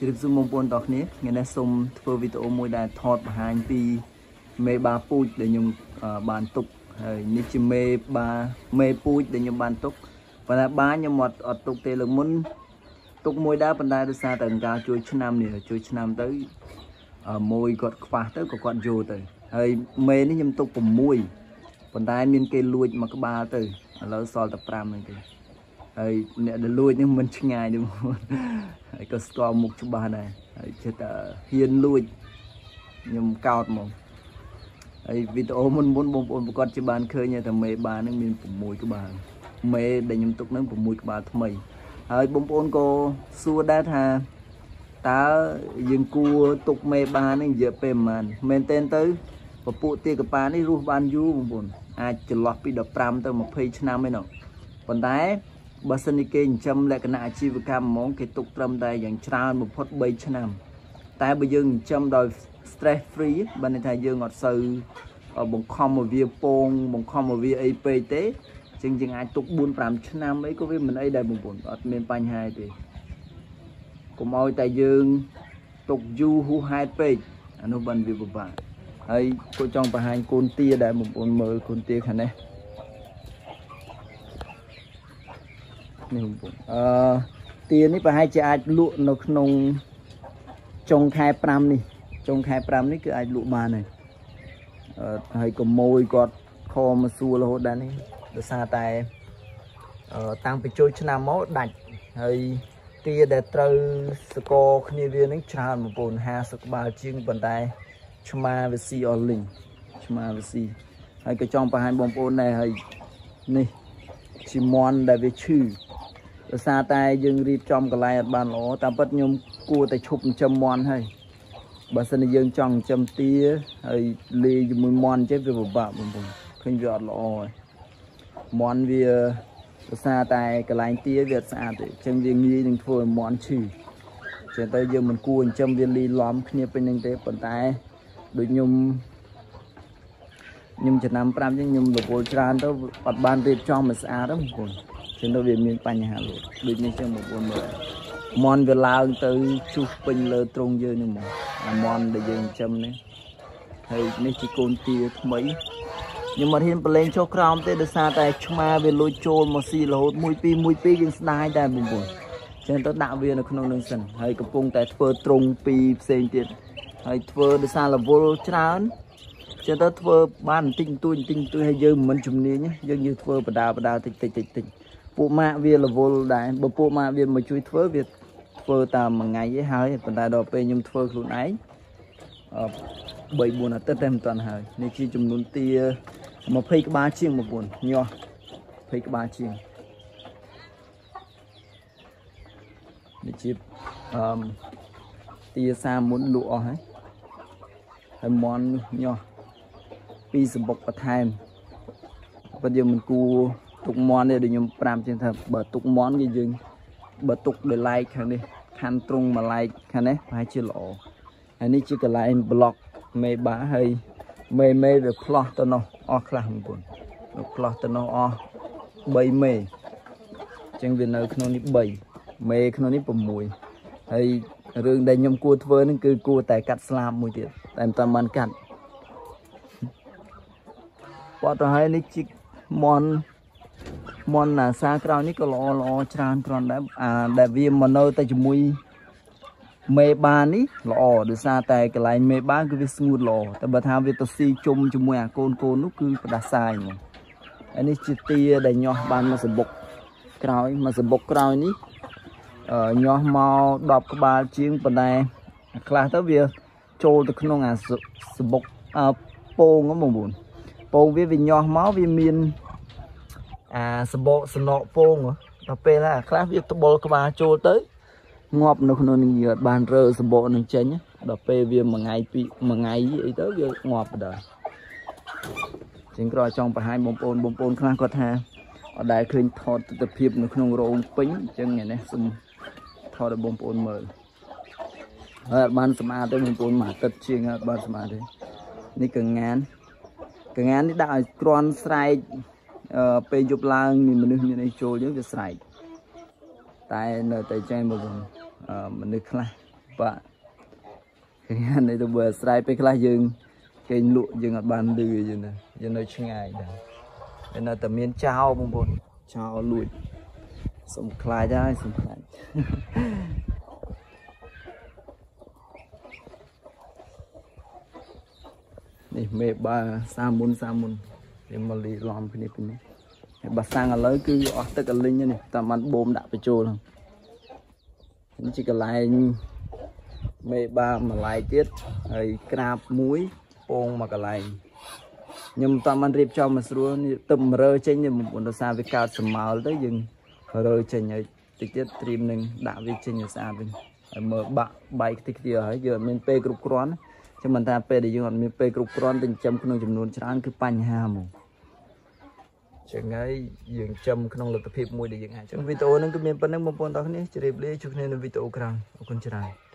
ជម្រាបសួរបងប្អូនទាំងគ្នាថ្ងៃនេះសូមធ្វើវីដេអូមួយដែលថតបង្ហាញពីមេបាពូជដែលខ្ញុំបានទុកហើយនេះជាមេបាមេពូជដែលខ្ញុំបានទុកប៉ុន្តែបាខ្ញុំអត់អត់ទុកទេលើកមុនទុកមួយដែរប៉ុន្តែដោយសារតែការជួយឆ្នាំនេះជួយឆ្នាំទៅមួយគាត់ខ្វះទៅក៏គាត់យកទៅហើយមេនេះខ្ញុំទុក6ប៉ុន្តែមានគេលួចមួយក្បាលទៅឥឡូវសល់តែ5ហ្នឹងទេ ហើយអ្នកដែលលួចនេះមិនឆ្ងាយទេហើយក៏ស្គាល់មុខច្បាស់ដែរហើយចិត្តហ៊ានលួចខ្ញុំកោតមកហើយវីដេអូមុនមុនបងប្អូនប្រកាសជាបានឃើញតែមេបានឹងមាន6ក្បាលមេដែលខ្ញុំទុកនឹង6ក្បាលថ្មី ហើយបងប្អូនក៏សួរដែរថាតើយើងគួរទុកមេបានឹងរយៈពេលប្រហែលមែនទែនទៅពពួកទាកប៉ានេះរស់បានយូរបងប្អូនអាចចន្លោះពី15ទៅ20ឆ្នាំឯណោះប៉ុន្តែ បើសិនជាគេចិញ្ចឹមលក្ខណៈអាជីវកម្មហ្មងគេទុកត្រឹមតែយ៉ាងច្រើនបំផុត3ឆ្នាំ តែបើយើងចិញ្ចឹមដោយ stress free បើន័យថាយើងអត់សូវបង្ខំឲ្យវាពងបង្ខំឲ្យវាអីពេកទេជាងយើងអាចទុក4 5ឆ្នាំអីក៏វាមិនអីដែរបងប្អូនអត់មានបញ្ហាទេកុំឲ្យតែយើងទុកយូរហួសហេតុពេកអានោះបានវាពិបាកហើយគួរចង់បង្ហាញកូនទាដែលបងប្អូនមើលកូនទាខាងនេះ នេះបងប្អូនអឺទានេះប្រហែលជាអាចលក់នៅក្នុងចុងខែ5នេះចុងខែ5នេះគឺអាចលក់បានហើយអឺហើយកម៉ួយគាត់ខមកសួររហូតដែរនេះដោយសារតែអឺតាំងពីចូលឆ្នាំមកដាច់ហើយទាដែលត្រូវសកគ្នាវានឹងច្រើនបងប្អូន50ក្បាលជាងប៉ុន្តែឆ្មាវាស៊ីអស់លីងឆ្មាវាស៊ីហើយក៏ចង់បង្ហាញបងប្អូនដែរហើយនេះជាមន់ដែលវាឈឺ ដោយសារតែយើងរៀបចំកន្លែងអត់បានល្អតាមពិតខ្ញុំគួរតែឈប់ចិញ្ចឹមមន់ហើយបើសិនជាយើងចង់ចិញ្ចឹមទាហើយលេជាមួយមន់ចេះវាពិបាកបងប្អូនឃើញវាអត់ល្អហើយមន់វាដោយសារតែកន្លែងទាវាអត់ស្អាតទេអញ្ចឹងវាងាយនឹងធ្វើឲ្យមន់ឈឺចឹងទៅយើងមិនគួរចិញ្ចឹមវាលីឡំគ្នាពេញនឹងទេប៉ុន្តែដូចខ្ញុំ ខ្ញុំចំណាំ5ចឹងខ្ញុំរវល់ច្រើនទៅអត់បានរៀបចំឲ្យស្អាតទេបងប្អូនចឹងទៅវាមានបញ្ហាលូតដូចនេះចឹងបងប្អូនមើលមន់វាឡើងទៅជុះពេញលើទ្រង់យើងនេះមកអាមន់ដែលយើងចិញ្ចឹមនេះហើយនេះជាកូនទាថ្មីខ្ញុំអត់ហ៊ានប្រឡែងចុះក្រោមទេដោយសារតែឆ្មាវាលួចចូលមកស៊ីរហូត1 2 1 2យើងស្ដាយដែរបងប្អូនចឹងទៅដាក់វានៅក្នុងនឹងសិនហើយកំពុងតែធ្វើទ្រង់ពីរផ្សេងទៀតហើយធ្វើដោយសាររវល់ច្រើន ចឹងទៅធ្វើបានបន្តិចបន្តួចបន្តិចបន្តួចហើយយើងមិនជំនាញយើងយើងធ្វើបដាបដាតិចតិចតិចតិចពួកម៉ាក់វារវល់ដែរបើពួកម៉ាក់វាមកជួយធ្វើវាធ្វើតាមមួយថ្ងៃឯងហើយប៉ុន្តែដល់ពេលខ្ញុំធ្វើខ្លួនឯងអឺ3 4អាទិត្យតែមិនតាន់ហើយនេះជាចំនួនទា20ក្បាលជាងបងប្អូនញាស់20ក្បាលជាងនេះជាអឺទាសាមុនលក់អស់ហើយហើយមន់ញាស់ ពីសម្បុកបន្ថែមប៉ុន្តែយើងមិនគួរទុកមន់ទេដូចខ្ញុំប្រាប់ចឹងថាបើទុកមន់គឺយើងបើទុកដោយឡែកខាងនេះខាន់ត្រង់មួយឡែកខាងនេះប្រហែលជាល្អហើយនេះជាកន្លែងប្លុកមេបាហើយមេមេវាផ្លោះទៅនោះអស់ខ្លះបងប្អូនវាផ្លោះទៅនោះអស់3មេអញ្ចឹងវានៅក្នុងនេះ3មេក្នុងនេះ6ហើយរឿងដែលខ្ញុំគួរធ្វើនឹងគឺគួរតែកាត់ស្លាបមួយទៀតតែមិនតាមបានកាត់ បត់ទៅហើយនេះជីកមន់មន់អាសាក្រោយនេះក៏ល្អល្អច្រើនគ្រាន់ដែរអាដែលវាមកនៅតែជាមួយមេបានេះល្អដោយសារតែកន្លែងមេបាគឺវាស្ងួតល្អតែបើថាវាទៅស៊ីជុំជាមួយអាកូនកូននោះគឺផ្ដាសាយហ្មងហើយនេះជាទាដែលញាស់បានមកសបុកក្រោយមកសបុកក្រោយនេះញាស់មក10ក្បាលជាងប៉ុន្តែខ្លះទៅវាចូលទៅក្នុងអាសបុកពងហ្នឹងបងប្អូន ពងវាវាញាស់មកវាមានអាសបកសំណក់ពងដល់ពេលហ្នឹងខ្លះវាត្បុលក្បាលចូលទៅងាប់នៅក្នុងនឹងវាអត់បានរើសបកនឹងចេញដល់ពេលវាមួយថ្ងៃពីរមួយថ្ងៃអីទៅវាងាប់ដល់ជាងក្រចង់បង្ហាញបងប្អូនបងប្អូនខ្លះគាត់ថាអត់ដែលឃើញថតទស្សនភាពនៅក្នុងរោងពេញអញ្ចឹងនេះសូមថតឲ្យបងប្អូនមើលហើយអត់បានសម្អាតទេបងប្អូនមកទឹកជាងអត់បានសម្អាតទេនេះកងាន កងាននេះដាក់ឲ្យក្រាន់ស្រែកពេលយប់ឡើងមានមនុស្សមានអីចូលយើងវាស្រែកតែនៅតែចែងបងប្អូនមនុស្សខ្លះបាក់ឃើញនេះទៅបើស្រ័យពេលខ្លះយើងគេងលក់យើងអត់បានលឺយើងណាយើងនៅឆ្ងាយដែរតែនៅតែមានចោលបងប្អូនចោលលួចសុំខ្លាចហើយសុំខ្លាច នេះមេបាសាមុនសាមុនវាមកលីឡំគ្នាពីនេះហើយបើសាំងឥឡូវគឺអស់ទឹកអលិញនេះតាមបានបូមដាក់បញ្ចូលហ្នឹងនេះជាកន្លែងមេបាម្លាយទៀតហើយក្រាបមួយពងមកកន្លែងខ្ញុំតាមបានរៀបចំមកស្រួលនេះទឹករើចេញនេះបងប្អូនដោយសារវាកើតសម្មោលទៅយើងរើចេញហើយតិចទៀតត្រៀមនឹងដាក់វាចេញឲ្យស្អាតវិញហើយមើលបាក់បែកខ្ទេចខ្ទៀតហើយយើងអត់មានពេលគ្រប់គ្រាន់ ចាំមិនថាពេលដែលយើងអត់មានពេលគ្រប់គ្រាន់ទៅចិញ្ចឹមក្នុងចំនួនច្រើនគឺបញ្ហាហ្មងចឹងហើយយើងចំក្នុងលទ្ធភាពមួយដែលយើងអាចចឹងវីដេអូហ្នឹងគឺមានប៉ុណ្្នឹងបងប្អូនទាំងគ្នាជម្រាបលាជួបគ្នានៅវីដេអូក្រោយអរគុណច្រើន